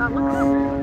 Tá louco?